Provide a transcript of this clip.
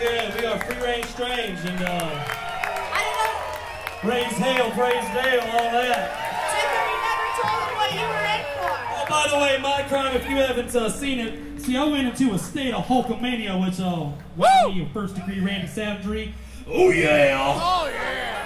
we are Free Range Strange and uh, I don't know. praise hail, praise Dale, all that. Oh, by the way, my crime, if you haven't uh, seen it, see, I went into a state of Hulkamania, which uh, was Your first degree Randy Savagery. Oh yeah! Oh yeah!